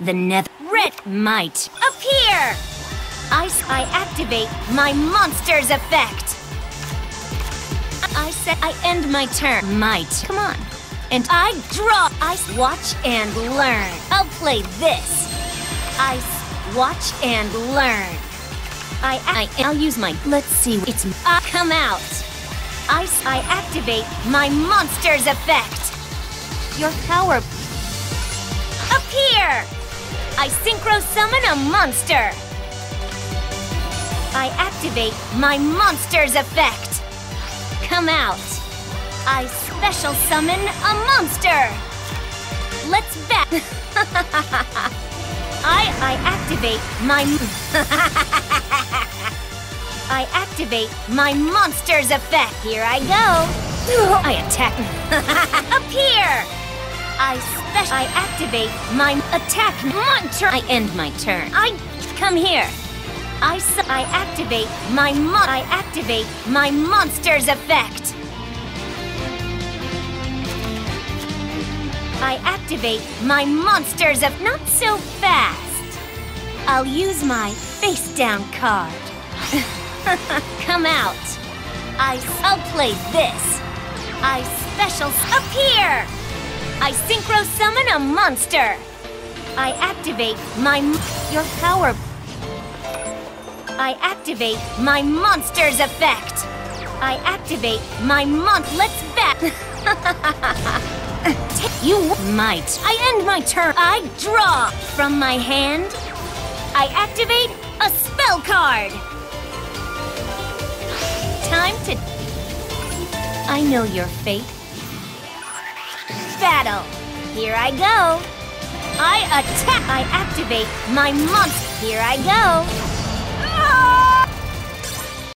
the nether. Red might appear. I, I activate my monster's effect. I said I end my turn. Might. Come on. And I draw. I watch and learn. I'll play this. I watch and learn. I, I I'll use my. Let's see. It's uh, come out. I I activate my monster's effect. Your power appear. I synchro summon a monster. I activate my monster's effect. Come out. I special summon a monster. Let's bet. I I activate my I activate my monster's effect. Here I go. I attack. Appear. I special. I activate my attack monster. I end my turn. I come here. I su I activate my mon. I activate my monster's effect. I activate my monsters of not so fast. I'll use my face down card. Come out. I I'll play this. I special appear. I synchro summon a monster. I activate my your power. I activate my monster's effect. I activate my mon. Let's bet. You might. I end my turn. I draw from my hand. I activate a spell card. Time to. I know your fate. Battle. Here I go. I attack. I activate my monster. Here I go. Ah!